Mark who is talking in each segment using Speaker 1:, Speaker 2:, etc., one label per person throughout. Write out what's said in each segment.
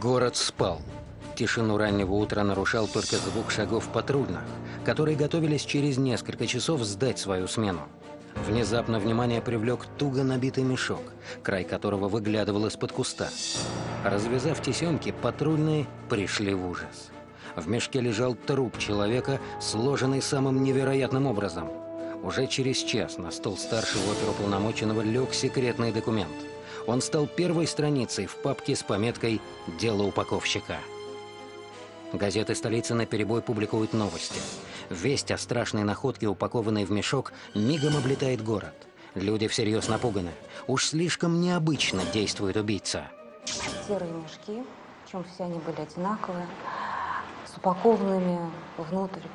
Speaker 1: Город спал. Тишину раннего утра нарушал только звук шагов патрульных, которые готовились через несколько часов сдать свою смену. Внезапно внимание привлек туго набитый мешок, край которого выглядывал из-под куста. Развязав тесемки, патрульные пришли в ужас. В мешке лежал труп человека, сложенный самым невероятным образом. Уже через час на стол старшего оперуполномоченного лег секретный документ. Он стал первой страницей в папке с пометкой «Дело упаковщика». Газеты столицы на перебой публикуют новости. Весть о страшной находке, упакованной в мешок, мигом облетает город. Люди всерьез напуганы. Уж слишком необычно действует убийца.
Speaker 2: Серые мешки, причем все они были одинаковые, с упакованными внутрь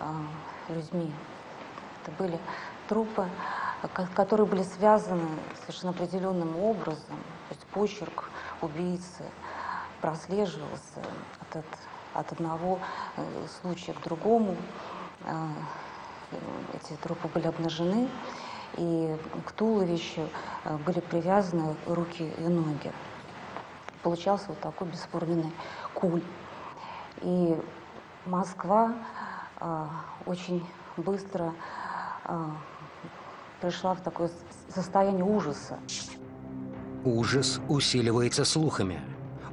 Speaker 2: э, людьми. Это были трупы, которые были связаны совершенно определенным образом. То есть почерк убийцы прослеживался от, от одного э, случая к другому. Э, эти трупы были обнажены, и к туловищу э, были привязаны руки и ноги. Получался вот такой бесформенный куль. И Москва очень быстро пришла в такое состояние ужаса.
Speaker 1: Ужас усиливается слухами.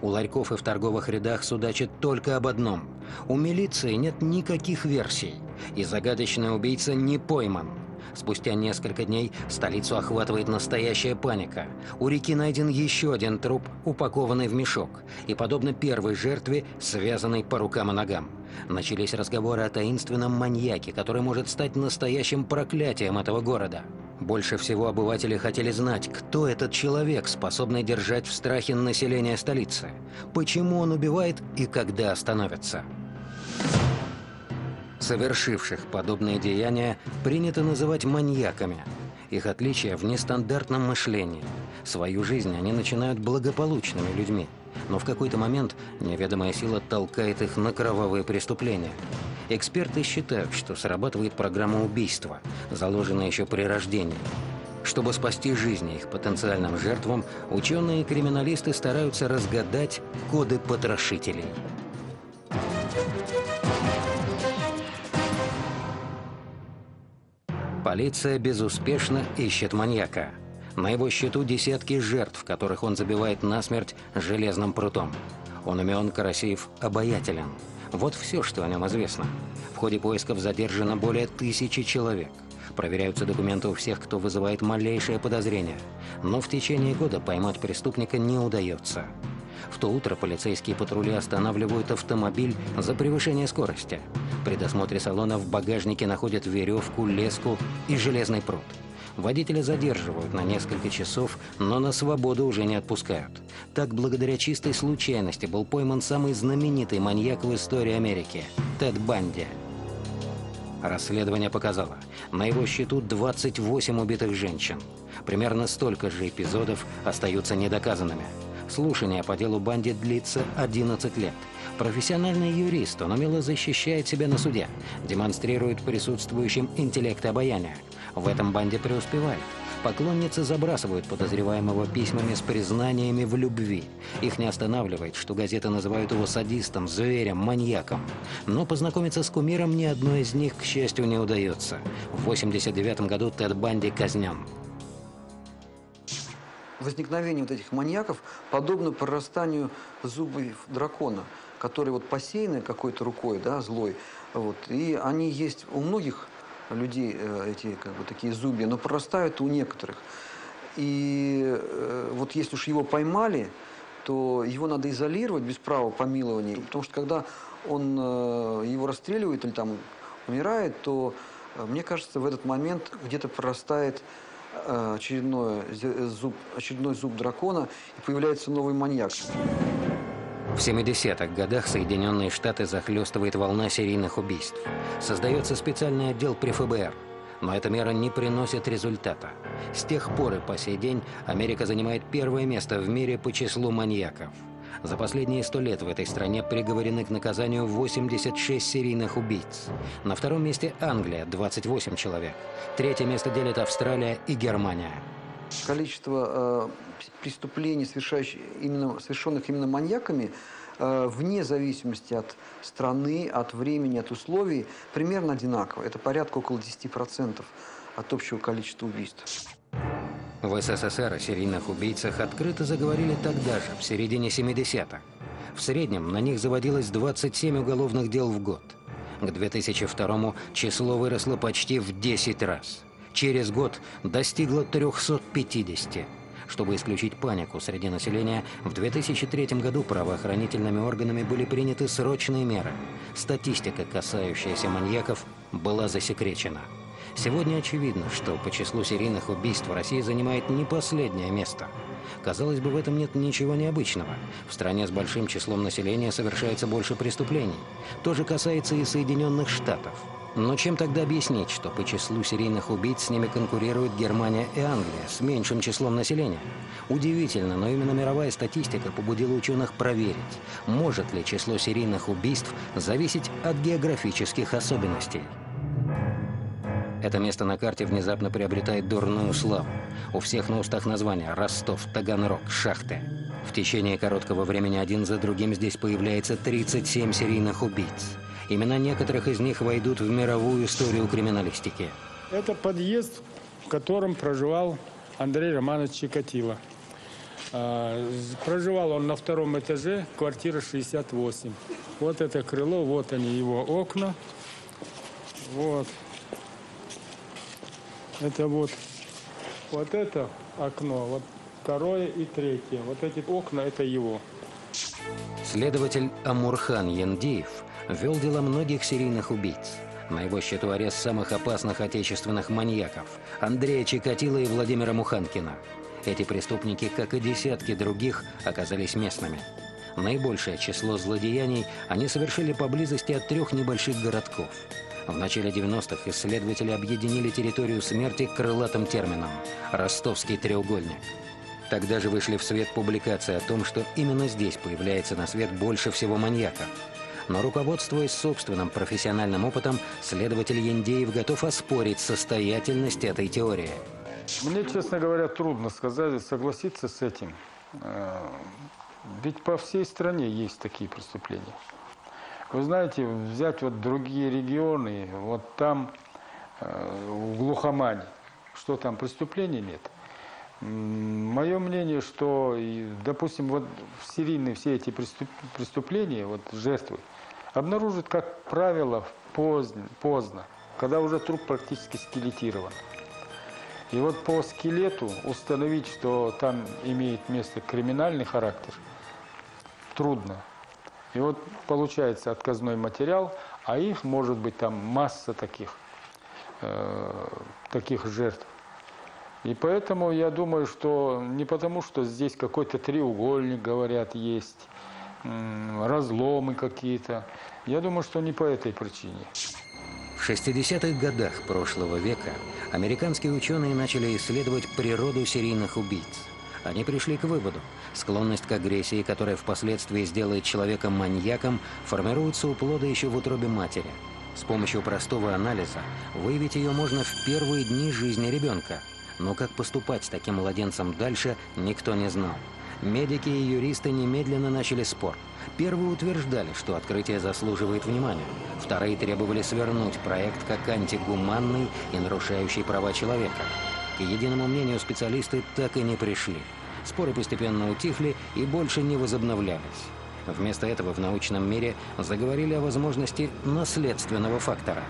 Speaker 1: У ларьков и в торговых рядах судачат только об одном. У милиции нет никаких версий, и загадочный убийца не пойман. Спустя несколько дней столицу охватывает настоящая паника. У реки найден еще один труп, упакованный в мешок, и, подобно первой жертве, связанный по рукам и ногам. Начались разговоры о таинственном маньяке, который может стать настоящим проклятием этого города. Больше всего обыватели хотели знать, кто этот человек, способный держать в страхе население столицы, почему он убивает и когда остановится. Совершивших подобные деяния принято называть маньяками. Их отличие в нестандартном мышлении. Свою жизнь они начинают благополучными людьми, но в какой-то момент неведомая сила толкает их на кровавые преступления. Эксперты считают, что срабатывает программа убийства, заложенная еще при рождении. Чтобы спасти жизни их потенциальным жертвам, ученые и криминалисты стараются разгадать коды потрошителей. Полиция безуспешно ищет маньяка. На его счету десятки жертв, которых он забивает насмерть железным прутом. Он умен, красив, обаятелен. Вот все, что о нем известно. В ходе поисков задержано более тысячи человек. Проверяются документы у всех, кто вызывает малейшее подозрение. Но в течение года поймать преступника не удается. В то утро полицейские патрули останавливают автомобиль за превышение скорости. При досмотре салона в багажнике находят веревку, леску и железный пруд. Водителя задерживают на несколько часов, но на свободу уже не отпускают. Так, благодаря чистой случайности был пойман самый знаменитый маньяк в истории Америки – Тед Банди. Расследование показало, на его счету 28 убитых женщин. Примерно столько же эпизодов остаются недоказанными – Слушание по делу Банди длится 11 лет. Профессиональный юрист, он умело защищает себя на суде, демонстрирует присутствующим интеллект и обаяние. В этом Банди преуспевает. Поклонницы забрасывают подозреваемого письмами с признаниями в любви. Их не останавливает, что газеты называют его садистом, зверем, маньяком. Но познакомиться с кумиром ни одной из них, к счастью, не удается. В 89 году Тед Банди казнен
Speaker 3: возникновение вот этих маньяков подобно прорастанию зубов дракона, которые вот посеяны какой-то рукой, да, злой, вот, и они есть у многих людей, э, эти как бы такие зубья, но прорастают у некоторых. И э, вот если уж его поймали, то его надо изолировать без права помилования, потому что когда он э, его расстреливает или там умирает, то, мне кажется, в этот момент где-то прорастает Э, очередной зуб, очередной зуб дракона, и появляется новый маньяк.
Speaker 1: В 70-х годах Соединенные Штаты захлестывает волна серийных убийств. Создается специальный отдел при ФБР. Но эта мера не приносит результата. С тех пор и по сей день Америка занимает первое место в мире по числу маньяков – за последние сто лет в этой стране приговорены к наказанию 86 серийных убийц. На втором месте Англия – 28 человек. Третье место делят Австралия и Германия.
Speaker 3: количество э, преступлений, именно, совершенных именно маньяками, э, вне зависимости от страны, от времени, от условий, примерно одинаково. Это порядка около 10% от общего количества убийств.
Speaker 1: В СССР о серийных убийцах открыто заговорили тогда же, в середине 70-х. В среднем на них заводилось 27 уголовных дел в год. К 2002 число выросло почти в 10 раз. Через год достигло 350. Чтобы исключить панику среди населения, в 2003 году правоохранительными органами были приняты срочные меры. Статистика, касающаяся маньяков, была засекречена. Сегодня очевидно, что по числу серийных убийств Россия занимает не последнее место. Казалось бы, в этом нет ничего необычного. В стране с большим числом населения совершается больше преступлений. То же касается и Соединенных Штатов. Но чем тогда объяснить, что по числу серийных убийц с ними конкурируют Германия и Англия с меньшим числом населения? Удивительно, но именно мировая статистика побудила ученых проверить, может ли число серийных убийств зависеть от географических особенностей. Это место на карте внезапно приобретает дурную славу. У всех на устах названия Ростов, Таганрог, Шахты. В течение короткого времени один за другим здесь появляется 37 серийных убийц. Имена некоторых из них войдут в мировую историю криминалистики.
Speaker 4: Это подъезд, в котором проживал Андрей Романович Чикатило. А, проживал он на втором этаже, квартира 68. Вот это крыло, вот они его окна. Вот. Это вот, вот это окно, вот второе и третье. Вот эти окна, это его.
Speaker 1: Следователь Амурхан Яндеев вел дела многих серийных убийц. На его счету арест самых опасных отечественных маньяков – Андрея Чикатила и Владимира Муханкина. Эти преступники, как и десятки других, оказались местными. Наибольшее число злодеяний они совершили поблизости от трех небольших городков – в начале 90-х исследователи объединили территорию смерти крылатым термином – «Ростовский треугольник». Тогда же вышли в свет публикации о том, что именно здесь появляется на свет больше всего маньяков. Но руководствуясь собственным профессиональным опытом, следователь Яндеев готов оспорить состоятельность этой теории.
Speaker 4: Мне, честно говоря, трудно сказать, согласиться с этим. Э, ведь по всей стране есть такие преступления. Вы знаете, взять вот другие регионы, вот там, э, в глухомане, что там, преступлений нет. Мое мнение, что, допустим, вот серийные все эти преступления, вот жертвы, обнаружат, как правило, поздно, поздно, когда уже труп практически скелетирован. И вот по скелету установить, что там имеет место криминальный характер, трудно. И вот получается отказной материал, а их может быть там масса таких, э, таких жертв. И поэтому я думаю, что не потому, что здесь какой-то треугольник, говорят, есть, разломы какие-то. Я думаю, что не по этой причине.
Speaker 1: В 60-х годах прошлого века американские ученые начали исследовать природу серийных убийц. Они пришли к выводу, склонность к агрессии, которая впоследствии сделает человека маньяком, формируется у плода еще в утробе матери. С помощью простого анализа выявить ее можно в первые дни жизни ребенка. Но как поступать с таким младенцем дальше, никто не знал. Медики и юристы немедленно начали спор. Первые утверждали, что открытие заслуживает внимания. Вторые требовали свернуть проект как антигуманный и нарушающий права человека. К единому мнению специалисты так и не пришли. Споры постепенно утихли и больше не возобновлялись. Вместо этого в научном мире заговорили о возможности наследственного фактора.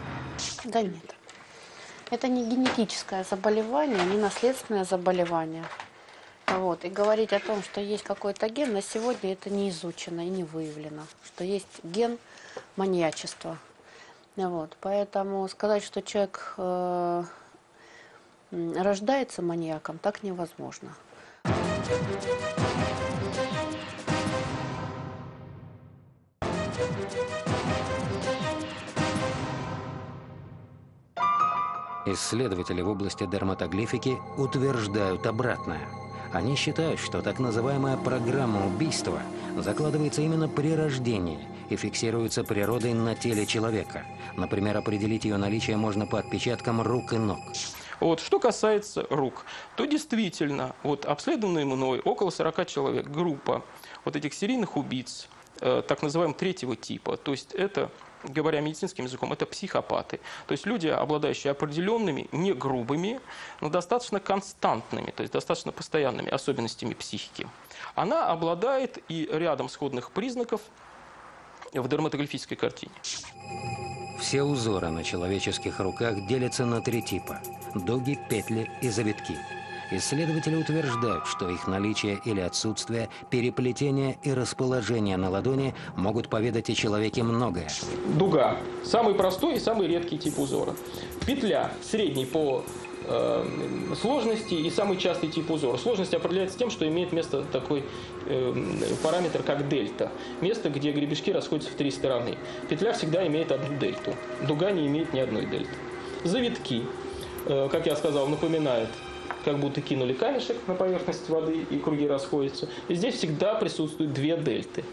Speaker 5: Да нет. Это не генетическое заболевание, не наследственное заболевание. Вот. И говорить о том, что есть какой-то ген, на сегодня это не изучено и не выявлено. Что есть ген маньячества. Вот. Поэтому сказать, что человек э, рождается маньяком, так невозможно.
Speaker 1: Исследователи в области дерматоглифики утверждают обратное. Они считают, что так называемая программа убийства закладывается именно при рождении и фиксируется природой на теле человека. Например, определить ее наличие можно по отпечаткам рук и ног.
Speaker 6: Вот. Что касается рук, то действительно, вот обследованные мной около 40 человек, группа вот этих серийных убийц, э, так называемого третьего типа, то есть это говоря медицинским языком, это психопаты. То есть люди, обладающие определенными, не грубыми, но достаточно константными, то есть достаточно постоянными особенностями психики. Она обладает и рядом сходных признаков в дерматоглифической картине.
Speaker 1: Все узоры на человеческих руках делятся на три типа – дуги, петли и завитки. Исследователи утверждают, что их наличие или отсутствие, переплетение и расположение на ладони могут поведать о человеке многое.
Speaker 6: Дуга – самый простой и самый редкий тип узора. Петля – средний по сложности и самый частый тип узора. Сложность определяется тем, что имеет место такой э, параметр, как дельта. Место, где гребешки расходятся в три стороны. Петля всегда имеет одну дельту. Дуга не имеет ни одной дельты. Завитки, э, как я сказал, напоминают как будто кинули камешек на поверхность воды и круги расходятся. И здесь всегда присутствуют две дельты.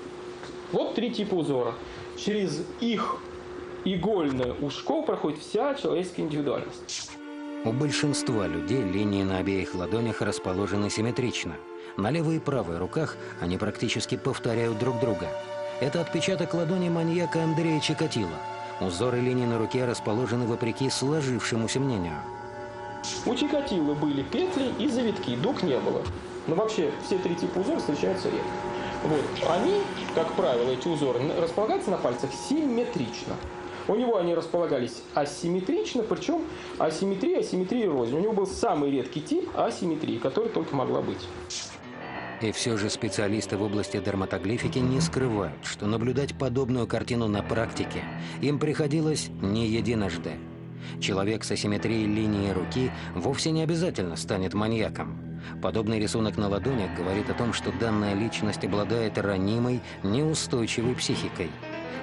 Speaker 6: Вот три типа узора. Через их игольное ушко проходит вся человеческая индивидуальность.
Speaker 1: У большинства людей линии на обеих ладонях расположены симметрично. На левой и правой руках они практически повторяют друг друга. Это отпечаток ладони маньяка Андрея Чикатило. Узоры линий на руке расположены вопреки сложившемуся мнению.
Speaker 6: У Чикатило были петли и завитки, дуг не было. Но вообще все три типа узоров встречаются редко. Вот. Они, как правило, эти узоры располагаются на пальцах симметрично. У него они располагались асимметрично, причем асимметрия, асимметрия рознь. У него был самый редкий тип асимметрии, который только могла быть.
Speaker 1: И все же специалисты в области дерматоглифики не скрывают, что наблюдать подобную картину на практике им приходилось не единожды. Человек с асимметрией линии руки вовсе не обязательно станет маньяком. Подобный рисунок на ладонях говорит о том, что данная личность обладает ранимой, неустойчивой психикой.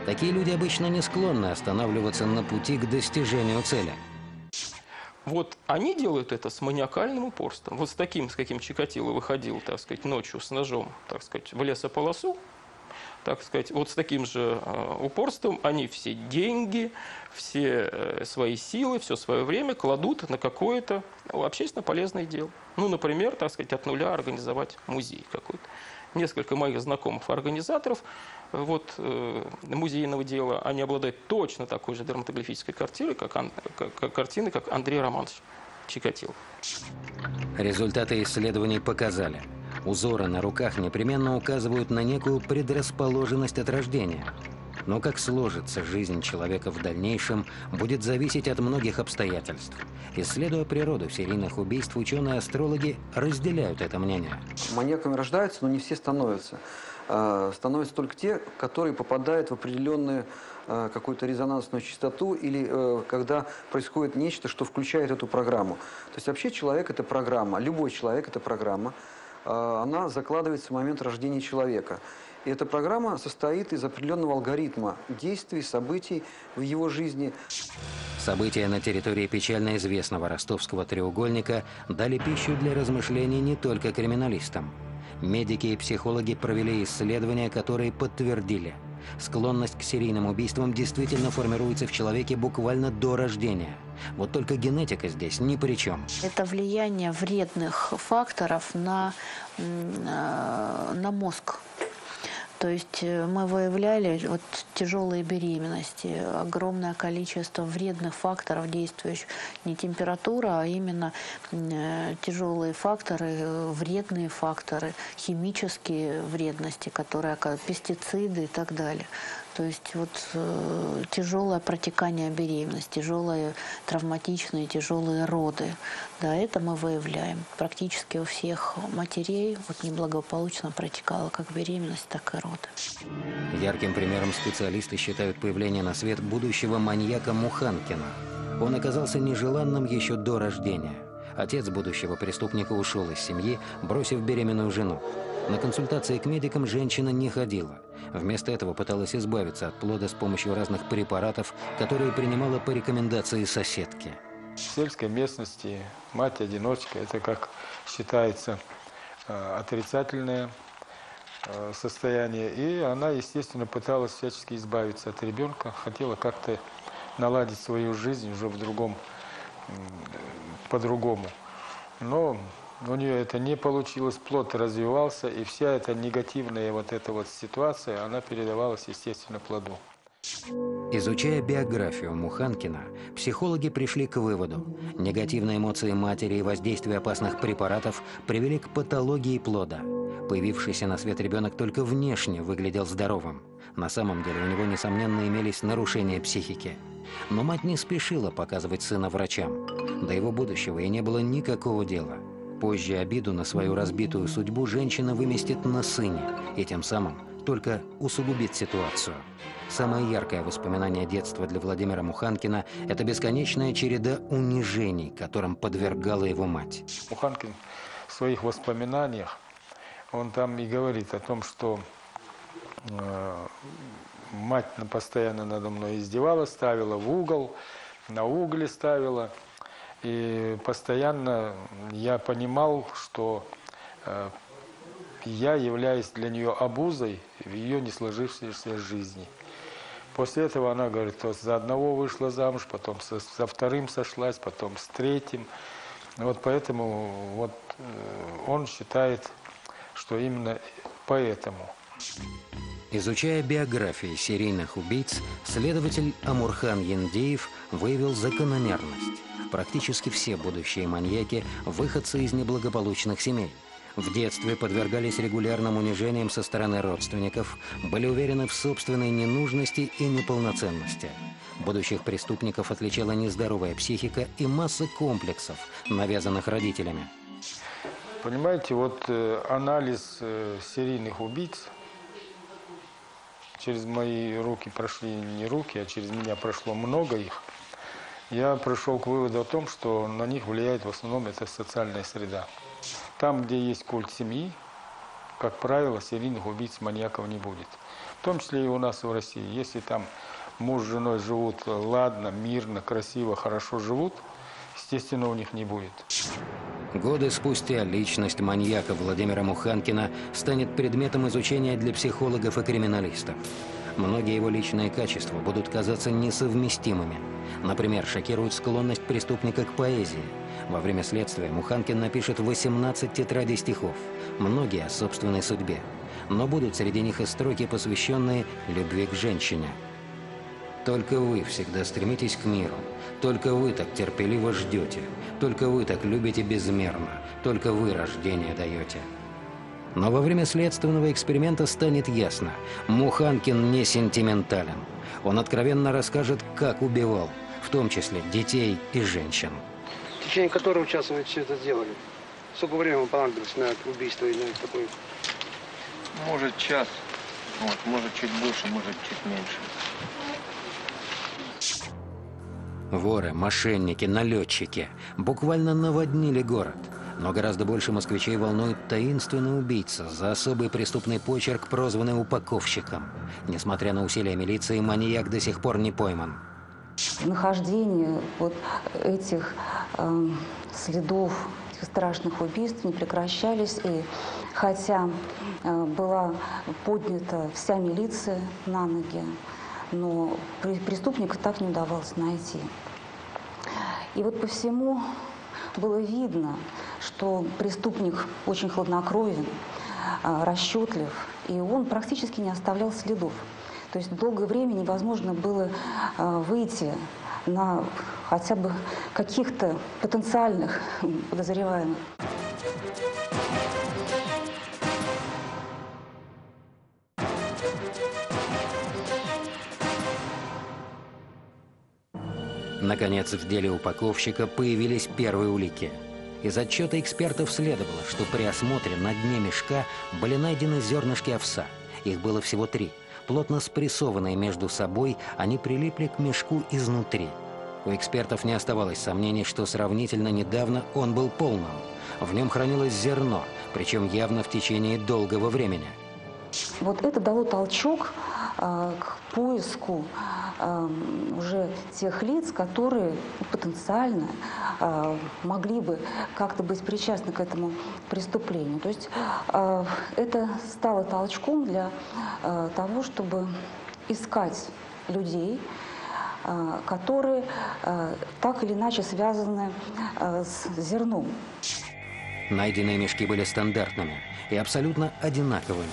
Speaker 1: Такие люди обычно не склонны останавливаться на пути к достижению цели.
Speaker 6: Вот они делают это с маниакальным упорством. Вот с таким, с каким Чикатило выходил, так сказать, ночью с ножом, так сказать, в лесополосу, так сказать, вот с таким же э, упорством они все деньги, все э, свои силы, все свое время кладут на какое-то ну, общественно полезное дело. Ну, например, так сказать, от нуля организовать музей какой-то. Несколько моих знакомых организаторов вот, э, музейного дела, они обладают точно такой же дерматоглифической картиной, как, как, картины, как Андрей Романович Чикатил.
Speaker 1: Результаты исследований показали – Узоры на руках непременно указывают на некую предрасположенность от рождения. Но как сложится жизнь человека в дальнейшем, будет зависеть от многих обстоятельств. Исследуя природу серийных убийств, ученые-астрологи разделяют это мнение.
Speaker 3: Маньяками рождаются, но не все становятся. А, становятся только те, которые попадают в определенную а, какую-то резонансную частоту или э, когда происходит нечто, что включает эту программу. То есть вообще человек – это программа, любой человек – это программа. А, она закладывается в момент рождения человека. И эта программа состоит из определенного алгоритма действий, событий в его жизни.
Speaker 1: События на территории печально известного ростовского треугольника дали пищу для размышлений не только криминалистам. Медики и психологи провели исследования, которые подтвердили – Склонность к серийным убийствам действительно формируется в человеке буквально до рождения. Вот только генетика здесь ни при чем.
Speaker 5: Это влияние вредных факторов на, э, на мозг. То есть э, мы выявляли вот тяжелые беременности, огромное количество вредных факторов, действующих не температура, а именно э, тяжелые факторы, э, вредные факторы, химические вредности, которые пестициды и так далее. То есть вот э, тяжелое протекание беременности, тяжелые травматичные, тяжелые роды. Да, это мы выявляем. Практически у всех матерей вот неблагополучно протекала как беременность, так и роды.
Speaker 1: Ярким примером специалисты считают появление на свет будущего маньяка Муханкина. Он оказался нежеланным еще до рождения. Отец будущего преступника ушел из семьи, бросив беременную жену. На консультации к медикам женщина не ходила. Вместо этого пыталась избавиться от плода с помощью разных препаратов, которые принимала по рекомендации соседки.
Speaker 4: В сельской местности мать-одиночка – это, как считается, э, отрицательное э, состояние. И она, естественно, пыталась всячески избавиться от ребенка, хотела как-то наладить свою жизнь уже в другом по-другому. Но у нее это не получилось, плод развивался, и вся эта негативная вот эта вот ситуация, она передавалась, естественно, плоду.
Speaker 1: Изучая биографию Муханкина, психологи пришли к выводу. Негативные эмоции матери и воздействие опасных препаратов привели к патологии плода. Появившийся на свет ребенок только внешне выглядел здоровым. На самом деле у него, несомненно, имелись нарушения психики. Но мать не спешила показывать сына врачам. До его будущего и не было никакого дела. Позже обиду на свою разбитую судьбу женщина выместит на сыне и тем самым только усугубит ситуацию. Самое яркое воспоминание детства для Владимира Муханкина – это бесконечная череда унижений, которым подвергала его мать.
Speaker 4: Муханкин в своих воспоминаниях, он там и говорит о том, что э, мать постоянно надо мной издевалась, ставила в угол, на угле ставила. И постоянно я понимал, что э, я являюсь для нее обузой в ее не сложившейся жизни. После этого она говорит, то за одного вышла замуж, потом со, со вторым сошлась, потом с третьим. Вот поэтому вот э, он считает, что именно поэтому.
Speaker 1: Изучая биографии серийных убийц, следователь Амурхан Яндеев выявил закономерность. Практически все будущие маньяки – выходцы из неблагополучных семей – в детстве подвергались регулярным унижениям со стороны родственников, были уверены в собственной ненужности и неполноценности. Будущих преступников отличала нездоровая психика и масса комплексов, навязанных родителями.
Speaker 4: Понимаете, вот э, анализ э, серийных убийц, через мои руки прошли не руки, а через меня прошло много их, я пришел к выводу о том, что на них влияет в основном эта социальная среда. Там, где есть культ семьи, как правило, серийных убийц, маньяков не будет. В том числе и у нас в России. Если там муж с женой живут ладно, мирно, красиво, хорошо живут, естественно, у них не будет.
Speaker 1: Годы спустя личность маньяка Владимира Муханкина станет предметом изучения для психологов и криминалистов. Многие его личные качества будут казаться несовместимыми. Например, шокирует склонность преступника к поэзии – во время следствия Муханкин напишет 18 тетрадей стихов, многие о собственной судьбе. Но будут среди них и строки, посвященные любви к женщине. Только вы всегда стремитесь к миру. Только вы так терпеливо ждете. Только вы так любите безмерно. Только вы рождение даете. Но во время следственного эксперимента станет ясно. Муханкин не сентиментален. Он откровенно расскажет, как убивал, в том числе детей и женщин
Speaker 7: в течение которого часа вы все это сделали? Сколько времени вам понадобилось на это убийство или на такое?
Speaker 8: Может, час, вот, может, чуть больше, может, чуть меньше.
Speaker 1: Воры, мошенники, налетчики буквально наводнили город. Но гораздо больше москвичей волнует таинственный убийца за особый преступный почерк, прозванный упаковщиком. Несмотря на усилия милиции, маньяк до сих пор не пойман
Speaker 2: нахождение вот этих э, следов этих страшных убийств не прекращались. И хотя э, была поднята вся милиция на ноги, но преступника так не удавалось найти. И вот по всему было видно, что преступник очень хладнокровен, э, расчетлив, и он практически не оставлял следов. То есть долгое время невозможно было э, выйти на хотя бы каких-то потенциальных подозреваемых.
Speaker 1: Наконец, в деле упаковщика появились первые улики. Из отчета экспертов следовало, что при осмотре на дне мешка были найдены зернышки овса. Их было всего три – Плотно спрессованные между собой, они прилипли к мешку изнутри. У экспертов не оставалось сомнений, что сравнительно недавно он был полным. В нем хранилось зерно, причем явно в течение долгого времени.
Speaker 2: Вот это дало толчок э, к поиску э, уже тех лиц, которые потенциально э, могли бы как-то быть причастны к этому преступлению. То есть э, это стало толчком для э, того, чтобы искать людей, которые так или иначе связаны с зерном.
Speaker 1: Найденные мешки были стандартными и абсолютно одинаковыми.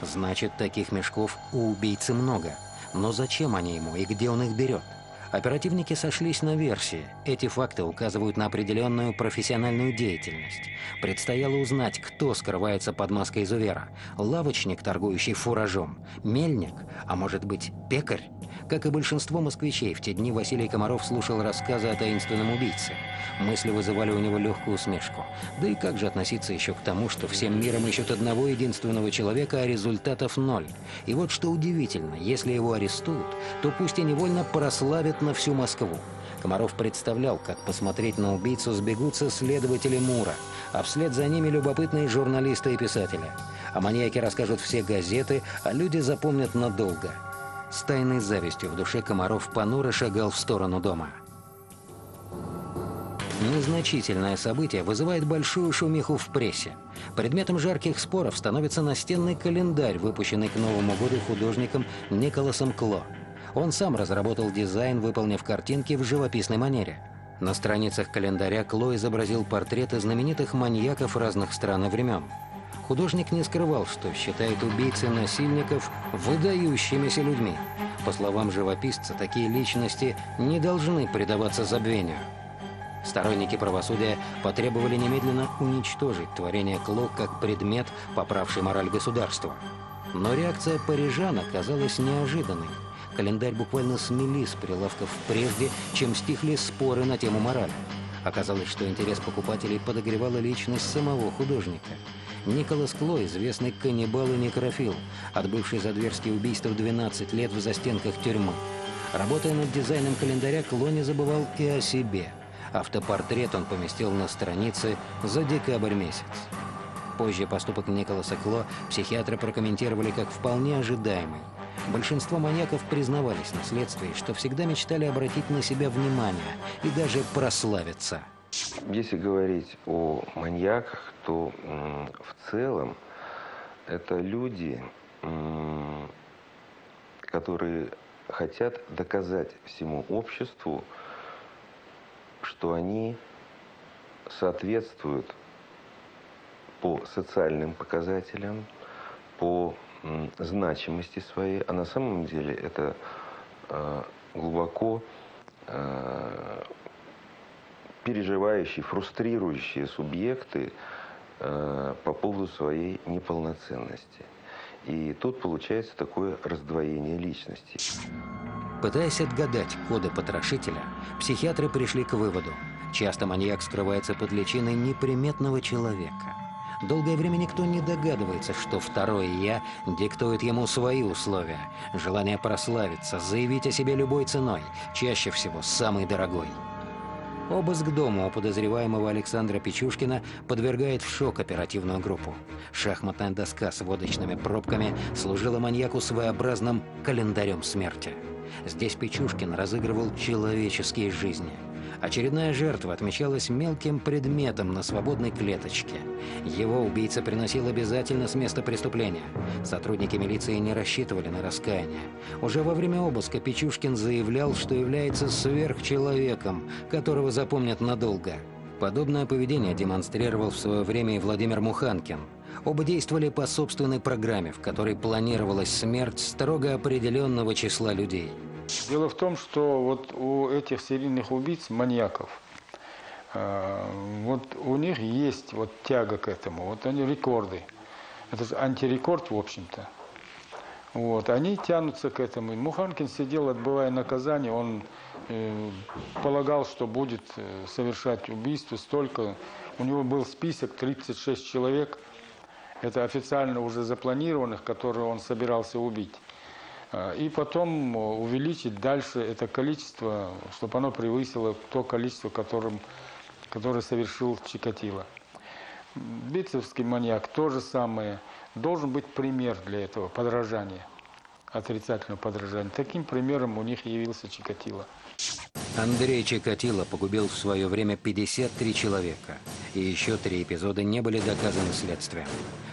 Speaker 1: Значит, таких мешков у убийцы много. Но зачем они ему и где он их берет? Оперативники сошлись на версии. Эти факты указывают на определенную профессиональную деятельность. Предстояло узнать, кто скрывается под маской изувера. Лавочник, торгующий фуражом, мельник, а может быть пекарь? Как и большинство москвичей, в те дни Василий Комаров слушал рассказы о таинственном убийце. Мысли вызывали у него легкую усмешку. Да и как же относиться еще к тому, что всем миром ищут одного единственного человека, а результатов ноль? И вот что удивительно, если его арестуют, то пусть и невольно прославят на всю Москву. Комаров представлял, как посмотреть на убийцу сбегутся следователи Мура, а вслед за ними любопытные журналисты и писатели. О маньяке расскажут все газеты, а люди запомнят надолго – с тайной завистью в душе Комаров понуро шагал в сторону дома. Незначительное событие вызывает большую шумиху в прессе. Предметом жарких споров становится настенный календарь, выпущенный к Новому году художником Николасом Кло. Он сам разработал дизайн, выполнив картинки в живописной манере. На страницах календаря Кло изобразил портреты знаменитых маньяков разных стран и времен. Художник не скрывал, что считает убийц и насильников выдающимися людьми. По словам живописца, такие личности не должны предаваться забвению. Сторонники правосудия потребовали немедленно уничтожить творение Кло как предмет, поправший мораль государства. Но реакция парижан оказалась неожиданной. Календарь буквально смели с прилавков прежде, чем стихли споры на тему морали. Оказалось, что интерес покупателей подогревала личность самого художника – Николас Кло, известный каннибал и некрофил, отбывший за зверские убийства 12 лет в застенках тюрьмы. Работая над дизайном календаря, Кло не забывал и о себе. Автопортрет он поместил на странице за декабрь месяц. Позже поступок Николаса Кло психиатры прокомментировали как вполне ожидаемый. Большинство маньяков признавались на следствии, что всегда мечтали обратить на себя внимание и даже прославиться –
Speaker 9: если говорить о маньяках, то в целом это люди, которые хотят доказать всему обществу, что они соответствуют по социальным показателям, по значимости своей, а на самом деле это э, глубоко э, переживающие, фрустрирующие субъекты э, по поводу своей неполноценности. И тут получается такое раздвоение личности.
Speaker 1: Пытаясь отгадать коды потрошителя, психиатры пришли к выводу. Часто маньяк скрывается под личиной неприметного человека. Долгое время никто не догадывается, что второе «я» диктует ему свои условия. Желание прославиться, заявить о себе любой ценой, чаще всего самый дорогой – Обыск дома у подозреваемого Александра Печушкина подвергает в шок оперативную группу. Шахматная доска с водочными пробками служила маньяку своеобразным календарем смерти. Здесь Печушкин разыгрывал человеческие жизни – Очередная жертва отмечалась мелким предметом на свободной клеточке. Его убийца приносил обязательно с места преступления. Сотрудники милиции не рассчитывали на раскаяние. Уже во время обыска Печушкин заявлял, что является сверхчеловеком, которого запомнят надолго. Подобное поведение демонстрировал в свое время и Владимир Муханкин. Оба действовали по собственной программе, в которой планировалась смерть строго определенного числа людей –
Speaker 4: Дело в том, что вот у этих серийных убийц, маньяков, э, вот у них есть вот тяга к этому, вот они рекорды. Это же антирекорд, в общем-то. Вот, они тянутся к этому. Муханкин сидел, отбывая наказание, он э, полагал, что будет э, совершать убийство столько. У него был список 36 человек, это официально уже запланированных, которые он собирался убить. А, и потом увеличить дальше это количество, чтобы оно превысило то количество, которым, которое совершил Чикатило. Битцевский маньяк то же самое. Должен быть пример для этого, подражания, отрицательного подражания. Таким примером у них явился Чикатило.
Speaker 1: Андрей Чикатило погубил в свое время 53 человека. И еще три эпизода не были доказаны следствием.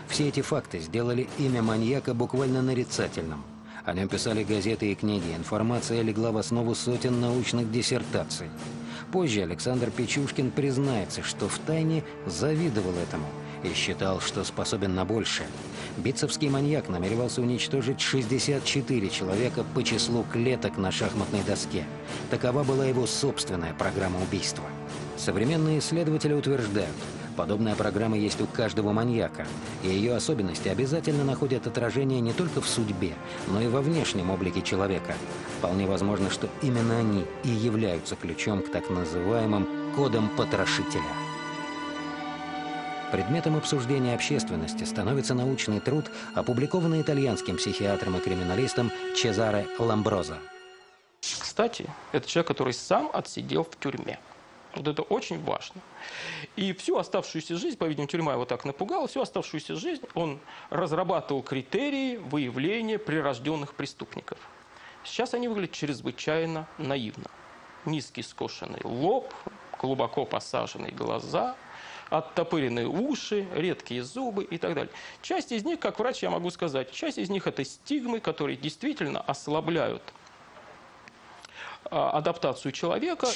Speaker 1: Все эти факты сделали имя маньяка буквально нарицательным – О нем писали газеты и книги, информация легла в основу сотен научных диссертаций. Позже Александр Печушкин признается, что втайне завидовал этому и считал, что способен на большее. Битцевский маньяк намеревался уничтожить 64 человека по числу клеток на шахматной доске. Такова была его собственная программа убийства. Современные исследователи утверждают, подобная программа есть у каждого маньяка, и ее особенности обязательно находят отражение не только в судьбе, но и во внешнем облике человека. Вполне возможно, что именно они и являются ключом к так называемым кодам потрошителя. Предметом обсуждения общественности становится научный труд, опубликованный итальянским психиатром и криминалистом Чезаре Ламброзо.
Speaker 6: Кстати, это человек, который сам отсидел в тюрьме. Вот это очень важно. И всю оставшуюся жизнь, по-видимому, тюрьма его так напугала, всю оставшуюся жизнь он разрабатывал критерии выявления прирожденных преступников. Сейчас они выглядят чрезвычайно наивно. Низкий скошенный лоб, глубоко посаженные глаза, оттопыренные уши, редкие зубы и так далее. Часть из них, как врач я могу сказать, часть из них это стигмы, которые действительно ослабляют а, адаптацию человека.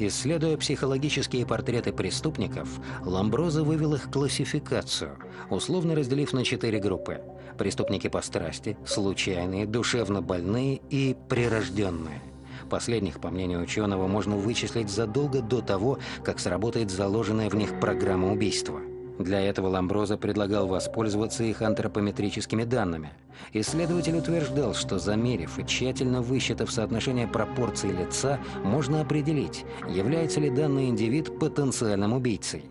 Speaker 1: Исследуя психологические портреты преступников, Ламброза вывел их классификацию, условно разделив на четыре группы. Преступники по страсти, случайные, душевно больные и прирожденные. Последних, по мнению ученого, можно вычислить задолго до того, как сработает заложенная в них программа убийства. Для этого Ламброза предлагал воспользоваться их антропометрическими данными. Исследователь утверждал, что замерив и тщательно высчитав соотношение пропорций лица, можно определить, является ли данный индивид потенциальным убийцей.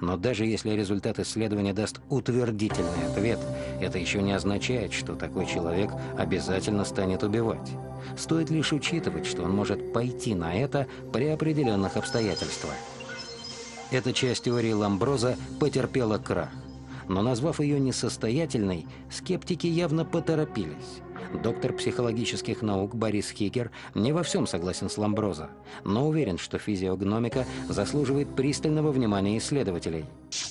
Speaker 1: Но даже если результат исследования даст утвердительный ответ, это еще не означает, что такой человек обязательно станет убивать. Стоит лишь учитывать, что он может пойти на это при определенных обстоятельствах. Эта часть теории Ламброза потерпела крах. Но назвав ее несостоятельной, скептики явно поторопились. Доктор психологических наук Борис Хигер не во всем согласен с Ламброзо, но уверен, что физиогномика заслуживает пристального внимания исследователей.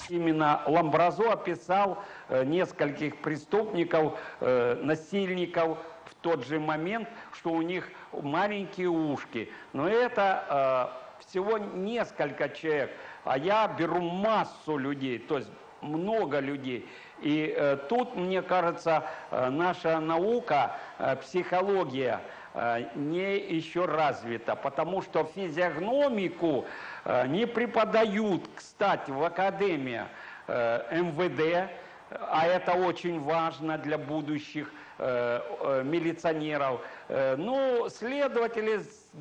Speaker 10: Именно Ламбразо описал э, нескольких преступников, э, насильников в тот же момент, что у них маленькие ушки. Но это э, всего несколько человек – а я беру массу людей, то есть много людей. И э, тут, мне кажется, э, наша наука, э, психология э, не еще развита, потому что физиогномику э, не преподают, кстати, в Академии э, МВД, а это очень важно для будущих э, э, милиционеров. Э, ну, следователи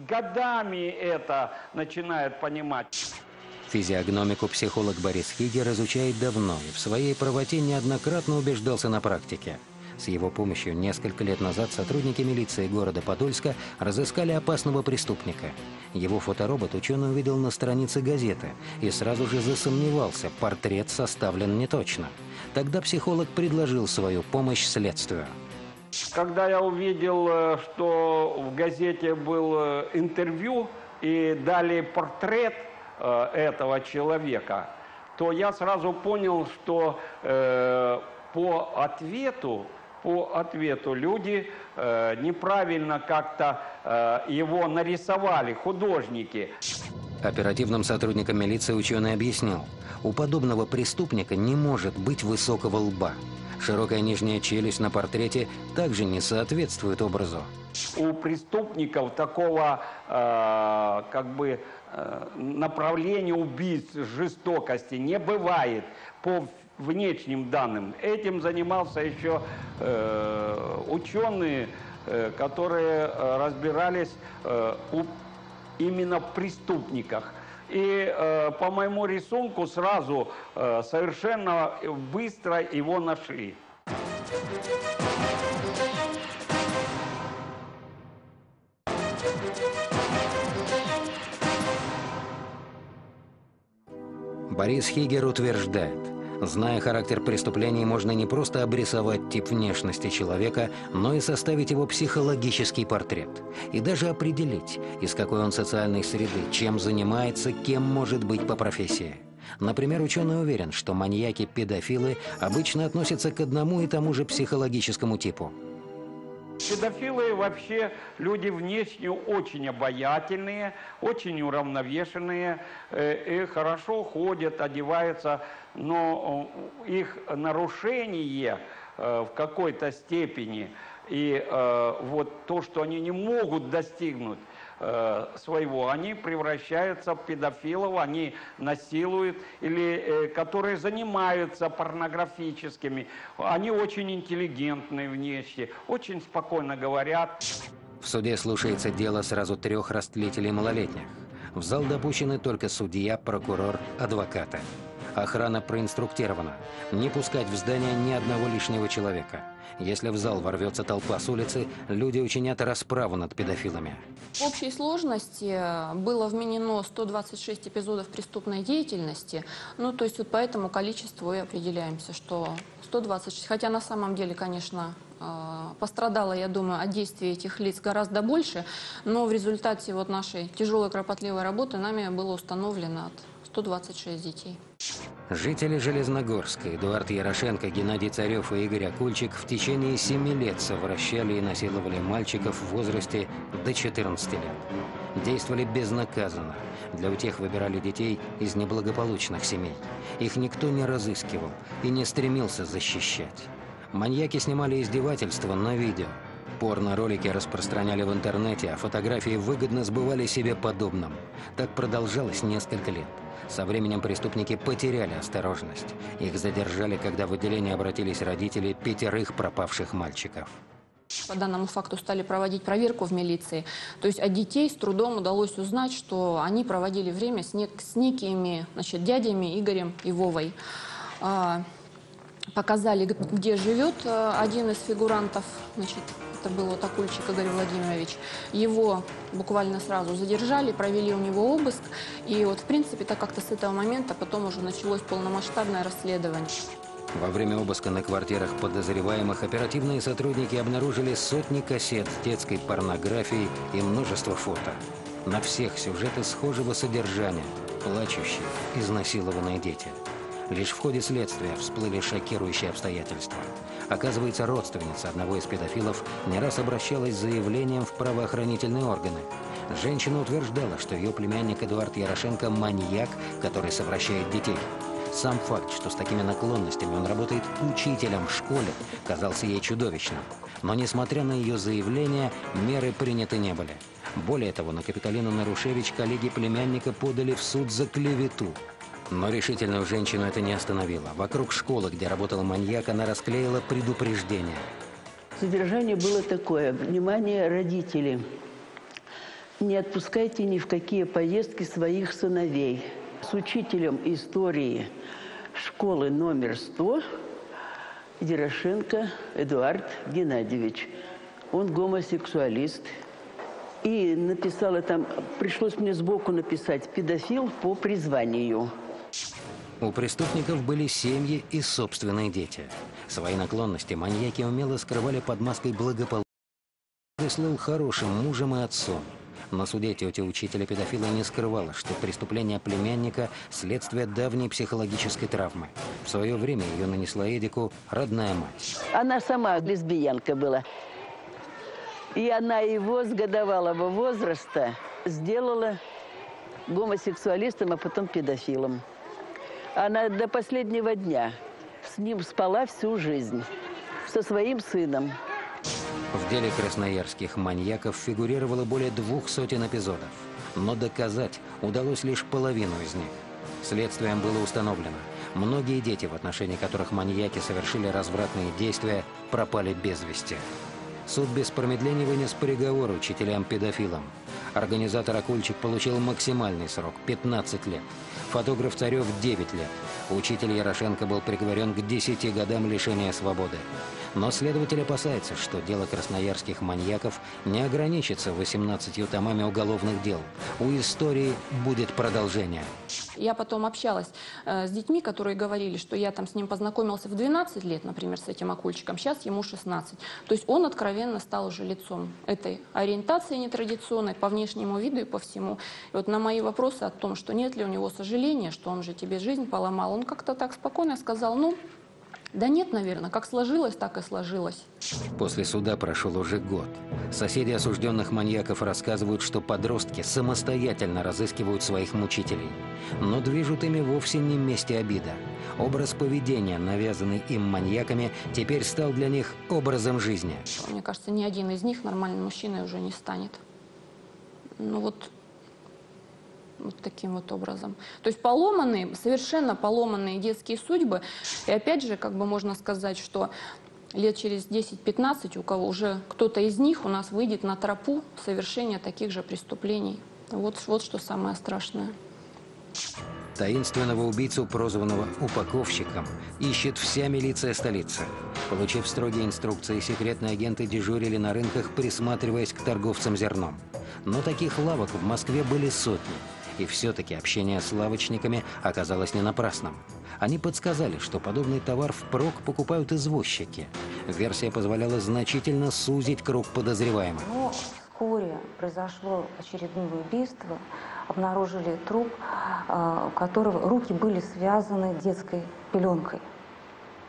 Speaker 10: годами это начинают понимать.
Speaker 1: Физиогномику психолог Борис Хигер изучает давно и в своей правоте неоднократно убеждался на практике. С его помощью несколько лет назад сотрудники милиции города Подольска разыскали опасного преступника. Его фоторобот ученый увидел на странице газеты и сразу же засомневался, портрет составлен неточно. Тогда психолог предложил свою помощь следствию.
Speaker 10: Когда я увидел, э, что в газете было э, интервью и дали портрет – этого человека, то я сразу понял, что э, по ответу, по ответу люди э, неправильно как-то э, его нарисовали, художники.
Speaker 1: Оперативным сотрудникам милиции ученый объяснил, у подобного преступника не может быть высокого лба. Широкая нижняя челюсть на портрете также не соответствует образу.
Speaker 10: У преступников такого, э, как бы, Э, направления убийств, жестокости не бывает по внешним данным. Этим занимался еще э, ученые, э, которые э, разбирались э, у, именно в преступниках. И э, по моему рисунку сразу э, совершенно быстро его нашли.
Speaker 1: Борис Хигер утверждает, зная характер преступлений, можно не просто обрисовать тип внешности человека, но и составить его психологический портрет. И даже определить, из какой он социальной среды, чем занимается, кем может быть по профессии. Например, ученый уверен, что маньяки-педофилы обычно относятся к одному и тому же психологическому типу.
Speaker 10: Педофилы вообще люди внешне очень обаятельные, очень уравновешенные, э, и хорошо ходят, одеваются, но э, их нарушение э, в какой-то степени и вот то, что они не могут достигнуть, своего, они превращаются в педофилов, они насилуют, или которые занимаются порнографическими. Они очень интеллигентные внешне, очень спокойно говорят.
Speaker 1: В суде слушается дело сразу трех растлителей малолетних. В зал допущены только судья, прокурор, адвокаты. Охрана проинструктирована. Не пускать в здание ни одного лишнего человека. Если в зал ворвется толпа с улицы, люди учинят расправу над педофилами.
Speaker 11: В общей сложности было вменено 126 эпизодов преступной деятельности. Ну, то есть вот по этому количеству и определяемся, что 126. Хотя на самом деле, конечно, э, пострадало, я думаю, от действий этих лиц гораздо больше, но в результате вот нашей тяжелой кропотливой работы нами было установлено 126 детей.
Speaker 1: Жители Железногорска Эдуард Ярошенко, Геннадий Царев и Игорь Акульчик в течение семи лет совращали и насиловали мальчиков в возрасте до 14 лет. Действовали безнаказанно. Для утех выбирали детей из неблагополучных семей. Их никто не разыскивал и не стремился защищать. Маньяки снимали издевательства на видео. Порно-ролики распространяли в интернете, а фотографии выгодно сбывали себе подобным. Так продолжалось несколько лет. Со временем преступники потеряли осторожность. Их задержали, когда в отделение обратились родители пятерых пропавших мальчиков.
Speaker 11: По данному факту стали проводить проверку в милиции. То есть от детей с трудом удалось узнать, что они проводили время с, нек с некими значит, дядями Игорем и Вовой. А, показали, где живет э, один из фигурантов, значит, это был вот Акульчик Игорь Владимирович. Его буквально сразу задержали, провели у него обыск. И вот, в принципе, так как-то с этого момента потом уже началось полномасштабное расследование.
Speaker 1: Во время обыска на квартирах подозреваемых оперативные сотрудники обнаружили сотни кассет детской порнографией и множество фото. На всех сюжеты схожего содержания, плачущие, изнасилованные дети. Лишь в ходе следствия всплыли шокирующие обстоятельства. Оказывается, родственница одного из педофилов не раз обращалась с заявлением в правоохранительные органы. Женщина утверждала, что ее племянник Эдуард Ярошенко – маньяк, который совращает детей. Сам факт, что с такими наклонностями он работает учителем в школе, казался ей чудовищным. Но, несмотря на ее заявление, меры приняты не были. Более того, на Капитолину Нарушевич коллеги племянника подали в суд за клевету. Но решительную женщину это не остановило. Вокруг школы, где работал маньяк, она расклеила предупреждение.
Speaker 12: Содержание было такое. Внимание, родители. Не отпускайте ни в какие поездки своих сыновей. С учителем истории школы номер 100 Ерошенко Эдуард Геннадьевич. Он гомосексуалист. И написала там, пришлось мне сбоку написать, педофил по призванию.
Speaker 1: У преступников были семьи и собственные дети. Свои наклонности маньяки умело скрывали под маской благополучия. слыл хорошим мужем и отцом. На суде тетя учителя педофила не скрывала, что преступление племянника – следствие давней психологической травмы. В свое время ее нанесла Эдику родная мать.
Speaker 12: Она сама лесбиянка была. И она его с годовалого возраста сделала гомосексуалистом, а потом педофилом. Она до последнего дня с ним спала всю жизнь, со своим сыном.
Speaker 1: В деле красноярских маньяков фигурировало более двух сотен эпизодов. Но доказать удалось лишь половину из них. Следствием было установлено, многие дети, в отношении которых маньяки совершили развратные действия, пропали без вести. Суд без промедлений вынес приговор учителям-педофилам. Организатор Акульчик получил максимальный срок – 15 лет. Фотограф Царев – 9 лет. Учитель Ярошенко был приговорен к 10 годам лишения свободы. Но следователь опасается, что дело красноярских маньяков не ограничится 18 томами уголовных дел. У истории будет продолжение.
Speaker 11: Я потом общалась э, с детьми, которые говорили, что я там с ним познакомился в 12 лет, например, с этим Акульчиком, сейчас ему 16. То есть он откровенно стал уже лицом этой ориентации нетрадиционной по внешнему виду и по всему. И вот на мои вопросы о том, что нет ли у него сожаления, что он же тебе жизнь поломал, он как-то так спокойно сказал, ну, Да нет, наверное. Как сложилось, так и сложилось.
Speaker 1: После суда прошел уже год. Соседи осужденных маньяков рассказывают, что подростки самостоятельно разыскивают своих мучителей. Но движут ими вовсе не мести обида. Образ поведения, навязанный им маньяками, теперь стал для них образом жизни.
Speaker 11: Мне кажется, ни один из них нормальным мужчиной уже не станет. Ну вот вот таким вот образом. То есть поломанные, совершенно поломанные детские судьбы. И опять же, как бы можно сказать, что лет через 10-15 у кого уже кто-то из них у нас выйдет на тропу совершения таких же преступлений. Вот, вот что самое страшное.
Speaker 1: Таинственного убийцу, прозванного упаковщиком, ищет вся милиция столицы. Получив строгие инструкции, секретные агенты дежурили на рынках, присматриваясь к торговцам зерном. Но таких лавок в Москве были сотни. И все-таки общение с лавочниками оказалось не напрасным. Они подсказали, что подобный товар впрок покупают извозчики. Версия позволяла значительно сузить круг подозреваемых.
Speaker 2: Но вскоре произошло очередное убийство. Обнаружили труп, а, у которого руки были связаны детской пеленкой.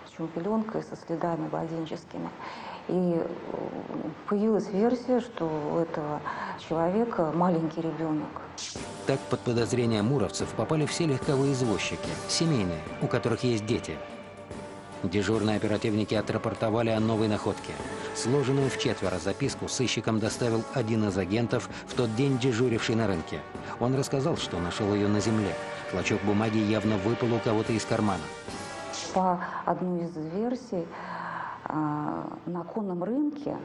Speaker 2: Причем пеленкой со следами младенческими. И э, появилась версия, что у этого человека маленький ребенок.
Speaker 1: Так под подозрение муровцев попали все легковые извозчики, семейные, у которых есть дети. Дежурные оперативники отрапортовали о новой находке. Сложенную в четверо записку сыщикам доставил один из агентов, в тот день дежуривший на рынке. Он рассказал, что нашел ее на земле. Клочок бумаги явно выпал у кого-то из кармана.
Speaker 2: По одной из версий, а, на конном рынке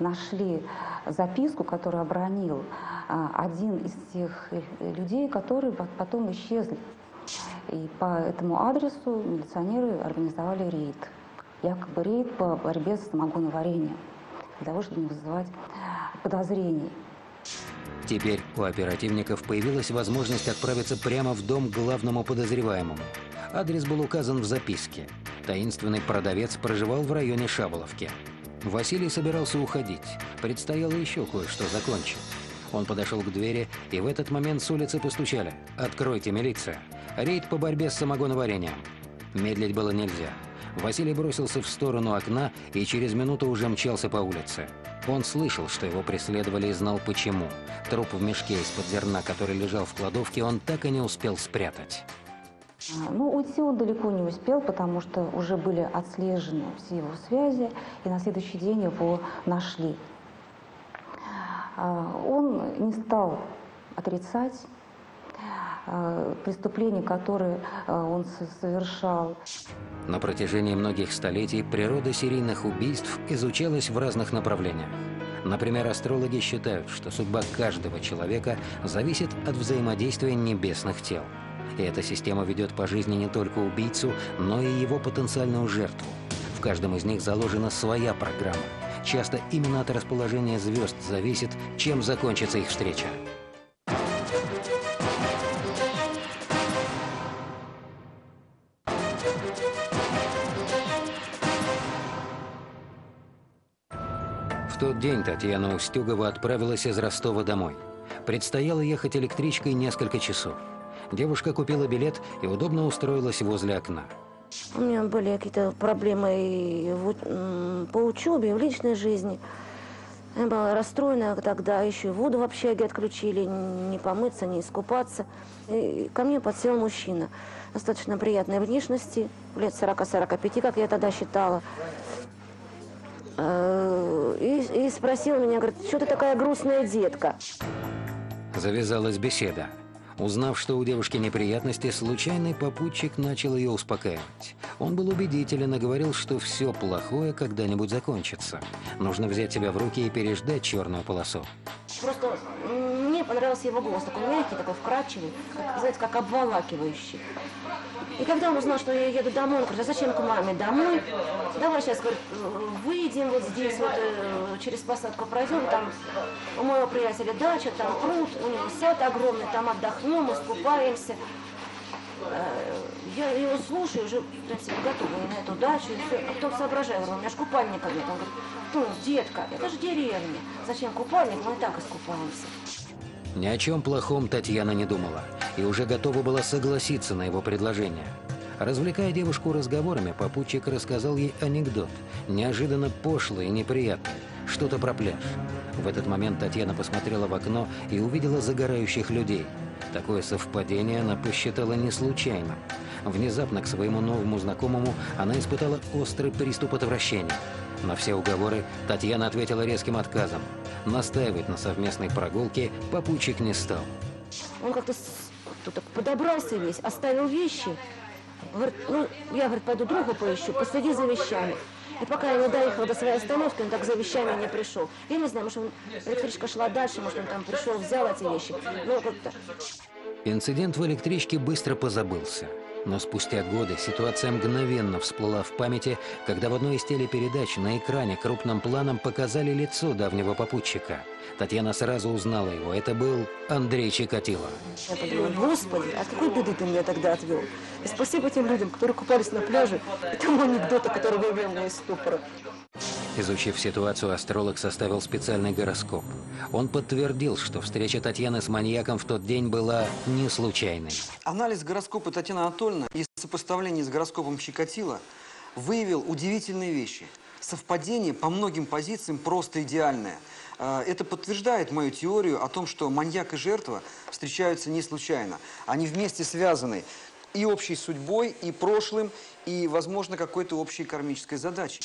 Speaker 2: нашли записку, которую обронил а, один из тех э, людей, которые потом исчезли. И по этому адресу милиционеры организовали рейд. Якобы рейд по борьбе с самогоноварением, для того, чтобы не вызывать подозрений.
Speaker 1: Теперь у оперативников появилась возможность отправиться прямо в дом главному подозреваемому. Адрес был указан в записке. Таинственный продавец проживал в районе Шаболовки. Василий собирался уходить. Предстояло еще кое-что закончить. Он подошел к двери, и в этот момент с улицы постучали. «Откройте, милиция! Рейд по борьбе с самогоноварением!» Медлить было нельзя. Василий бросился в сторону окна и через минуту уже мчался по улице. Он слышал, что его преследовали и знал почему. Труп в мешке из-под зерна, который лежал в кладовке, он так и не успел спрятать.
Speaker 2: А, ну, уйти он далеко не успел, потому что уже были отслежены все его связи, и на следующий день его нашли. А, он не стал отрицать а, преступления, которые он совершал.
Speaker 1: На протяжении многих столетий природа серийных убийств изучалась в разных направлениях. Например, астрологи считают, что судьба каждого человека зависит от взаимодействия небесных тел – и эта система ведет по жизни не только убийцу, но и его потенциальную жертву. В каждом из них заложена своя программа. Часто именно от расположения звезд зависит, чем закончится их встреча. В тот день Татьяна Устюгова отправилась из Ростова домой. Предстояло ехать электричкой несколько часов. Девушка купила билет и удобно устроилась возле окна.
Speaker 13: У меня были какие-то проблемы и в, по учебе, в личной жизни. Я была расстроена тогда, еще и воду в общаге отключили, не помыться, не искупаться. И ко мне подсел мужчина достаточно приятной внешности, лет 40-45, как я тогда считала. Э, и, и спросил меня, говорит, что ты такая грустная детка?
Speaker 1: Завязалась беседа. Узнав, что у девушки неприятности, случайный попутчик начал ее успокаивать. Он был убедителен и говорил, что все плохое когда-нибудь закончится. Нужно взять себя в руки и переждать черную полосу.
Speaker 13: Просто мне понравился его голос, такой мягкий, такой вкрадчивый, знаете, как обволакивающий. И когда он узнал, что я еду домой, он говорит, а зачем к маме домой? Давай сейчас, говорит, выйдем вот здесь, вот э, через посадку пройдем, там у моего приятеля дача, там пруд, у него сад огромный, там отдохнем, искупаемся. Э, я его слушаю, уже, в принципе, готова на эту дачу. И все. А потом соображаю, у меня же купальника нет. Он говорит, ну, детка, это же деревня. Зачем купальник? Мы и так искупаемся.
Speaker 1: Ни о чем плохом Татьяна не думала и уже готова была согласиться на его предложение. Развлекая девушку разговорами, попутчик рассказал ей анекдот, неожиданно пошлый и неприятный, что-то про пляж. В этот момент Татьяна посмотрела в окно и увидела загорающих людей. Такое совпадение она посчитала не случайным. Внезапно к своему новому знакомому она испытала острый приступ отвращения. На все уговоры Татьяна ответила резким отказом. Настаивать на совместной прогулке попутчик не стал.
Speaker 13: Он как-то так подобрался весь, оставил вещи. Говорит, ну, я, говорит, пойду другу поищу, последи за вещами. И пока я не доехала до своей остановки, он так за вещами не пришел. Я не знаю, может, он, электричка шла дальше, может, он там пришел, взял эти вещи. Ну, как-то.
Speaker 1: Инцидент в электричке быстро позабылся. Но спустя годы ситуация мгновенно всплыла в памяти, когда в одной из телепередач на экране крупным планом показали лицо давнего попутчика. Татьяна сразу узнала его. Это был Андрей Чикатило.
Speaker 13: Я подумала, господи, от какой беды ты меня тогда отвел? И спасибо тем людям, которые купались на пляже, и тому анекдоту, который вывел меня из ступора.
Speaker 1: Изучив ситуацию, астролог составил специальный гороскоп. Он подтвердил, что встреча Татьяны с маньяком в тот день была не случайной.
Speaker 3: Анализ гороскопа Татьяны Анатольевны и сопоставление с гороскопом Чикатило выявил удивительные вещи. Совпадение по многим позициям просто идеальное. А, Это подтверждает мою теорию о том, что маньяк и жертва встречаются не случайно. Они вместе связаны и общей судьбой, и прошлым, и, возможно, какой-то общей кармической задачей.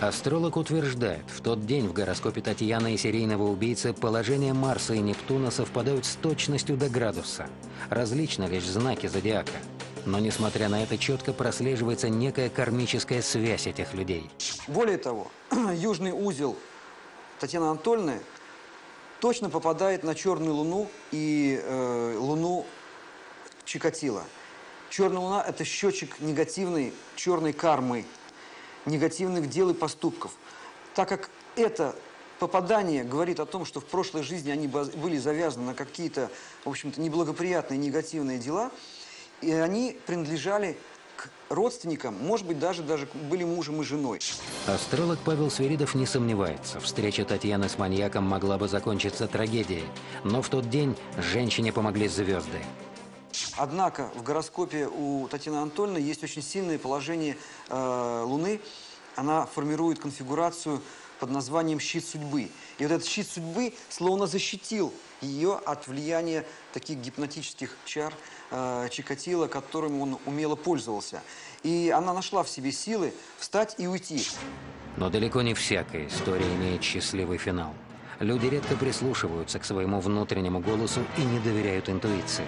Speaker 1: Астролог утверждает, в тот день в гороскопе Татьяны и серийного убийцы положения Марса и Нептуна совпадают с точностью до градуса. Различны лишь знаки зодиака. Но, несмотря на это, четко прослеживается некая кармическая связь этих людей.
Speaker 3: Более того, южный узел Татьяны Анатольевны точно попадает на черную луну и э, луну Чикатила. Черная луна – это счетчик негативной черной кармы, негативных дел и поступков. Так как это попадание говорит о том, что в прошлой жизни они были завязаны на какие-то, в общем-то, неблагоприятные негативные дела, и они принадлежали к родственникам, может быть, даже, даже были мужем и женой.
Speaker 1: Астролог Павел Свиридов не сомневается, встреча Татьяны с маньяком могла бы закончиться трагедией. Но в тот день женщине помогли звезды.
Speaker 3: Однако в гороскопе у Татьяны Анатольевны есть очень сильное положение э, Луны. Она формирует конфигурацию под названием «щит судьбы». И вот этот щит судьбы словно защитил ее от влияния таких гипнотических чар э, Чикатило, которым он умело пользовался. И она нашла в себе силы встать и уйти.
Speaker 1: Но далеко не всякая история имеет счастливый финал. Люди редко прислушиваются к своему внутреннему голосу и не доверяют интуиции.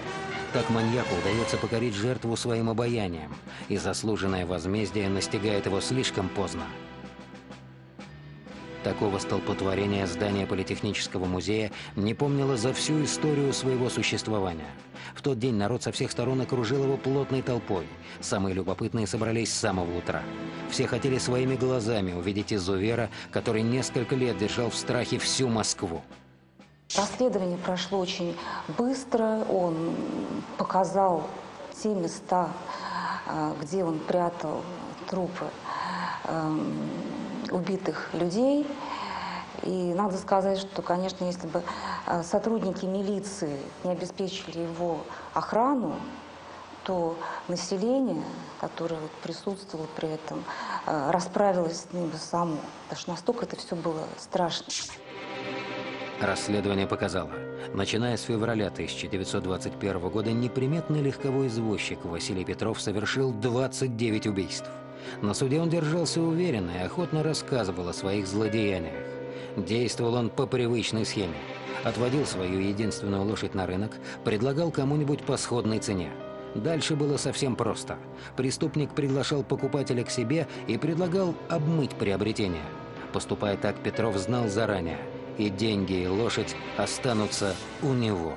Speaker 1: Так маньяку удается покорить жертву своим обаянием, и заслуженное возмездие настигает его слишком поздно. Такого столпотворения здание Политехнического музея не помнило за всю историю своего существования. В тот день народ со всех сторон окружил его плотной толпой. Самые любопытные собрались с самого утра. Все хотели своими глазами увидеть изувера, который несколько лет держал в страхе всю Москву.
Speaker 2: Расследование прошло очень быстро. Он показал те места, э, где он прятал трупы эм, убитых людей. И надо сказать, что, конечно, если бы э, сотрудники милиции не обеспечили его охрану, то население, которое вот присутствовало при этом, э, расправилось с ним само. Потому что настолько это все было страшно.
Speaker 1: Расследование показало, начиная с февраля 1921 года, неприметный легковой извозчик Василий Петров совершил 29 убийств. На суде он держался уверенно и охотно рассказывал о своих злодеяниях. Действовал он по привычной схеме. Отводил свою единственную лошадь на рынок, предлагал кому-нибудь по сходной цене. Дальше было совсем просто. Преступник приглашал покупателя к себе и предлагал обмыть приобретение. Поступая так, Петров знал заранее – и деньги, и лошадь останутся у него.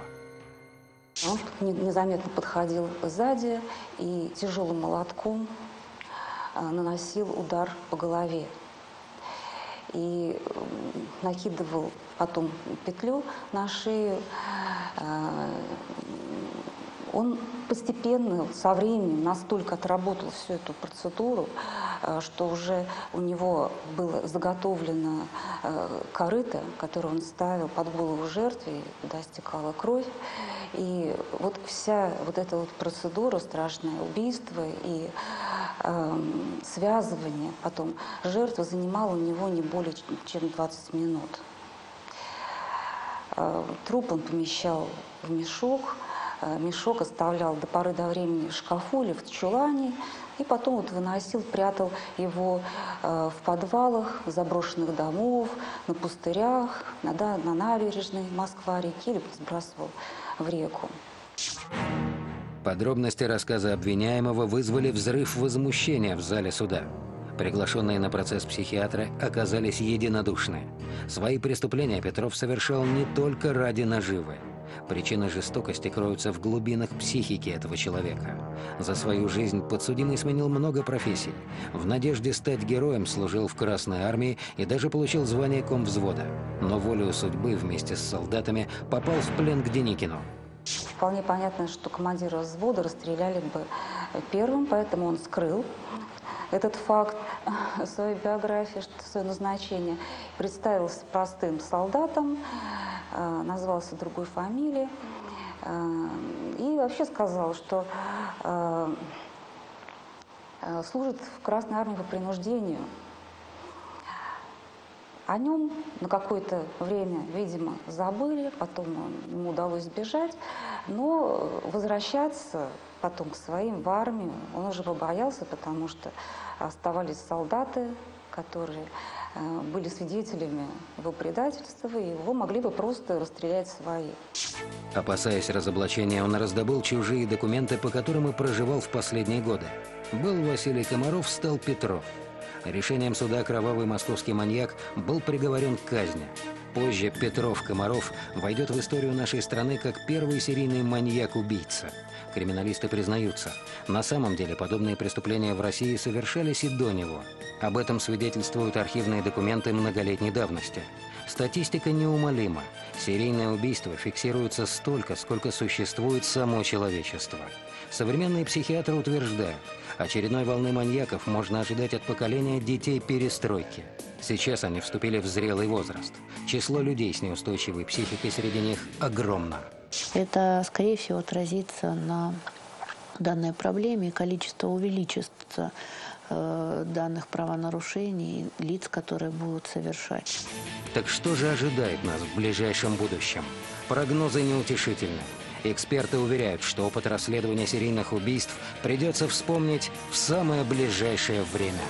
Speaker 2: Он не- незаметно подходил сзади и тяжелым молотком а, наносил удар по голове. И накидывал потом петлю на шею, а, он постепенно, со временем настолько отработал всю эту процедуру, э, что уже у него было заготовлено э, корыто, которое он ставил под голову жертве, куда стекала кровь. И вот вся вот эта вот процедура, страшное убийство и э, связывание потом жертвы занимало у него не более чем 20 минут. Э, труп он помещал в мешок, мешок оставлял до поры до времени в шкафу или в чулане, и потом вот выносил, прятал его э, в подвалах заброшенных домов, на пустырях, на, да, на набережной Москва-реки или сбрасывал в реку.
Speaker 1: Подробности рассказа обвиняемого вызвали взрыв возмущения в зале суда. Приглашенные на процесс психиатры оказались единодушны. Свои преступления Петров совершал не только ради наживы. Причины жестокости кроются в глубинах психики этого человека. За свою жизнь подсудимый сменил много профессий. В надежде стать героем служил в Красной армии и даже получил звание комвзвода. Но волею судьбы вместе с солдатами попал в плен к Деникину.
Speaker 2: Вполне понятно, что командира взвода расстреляли бы первым, поэтому он скрыл этот факт своей биографии, свое назначение. Представился простым солдатом, назвался другой фамилией э, и вообще сказал, что э, служит в Красной армии по принуждению. О нем на какое-то время, видимо, забыли, потом ему удалось сбежать, но возвращаться потом к своим в армию он уже побоялся, потому что оставались солдаты, которые э, были свидетелями его предательства, и его могли бы просто расстрелять свои.
Speaker 1: Опасаясь разоблачения, он раздобыл чужие документы, по которым и проживал в последние годы. Был Василий Комаров, стал Петров – Решением суда кровавый московский маньяк был приговорен к казни. Позже Петров Комаров войдет в историю нашей страны как первый серийный маньяк-убийца. Криминалисты признаются, на самом деле подобные преступления в России совершались и до него. Об этом свидетельствуют архивные документы многолетней давности. Статистика неумолима. Серийное убийство фиксируется столько, сколько существует само человечество. Современные психиатры утверждают, очередной волны маньяков можно ожидать от поколения детей перестройки. Сейчас они вступили в зрелый возраст. Число людей с неустойчивой психикой среди них огромно.
Speaker 5: Это, скорее всего, отразится на данной проблеме, количество увеличится э, данных правонарушений лиц, которые будут совершать.
Speaker 1: Так что же ожидает нас в ближайшем будущем? Прогнозы неутешительны. Эксперты уверяют, что опыт расследования серийных убийств придется вспомнить в самое ближайшее время.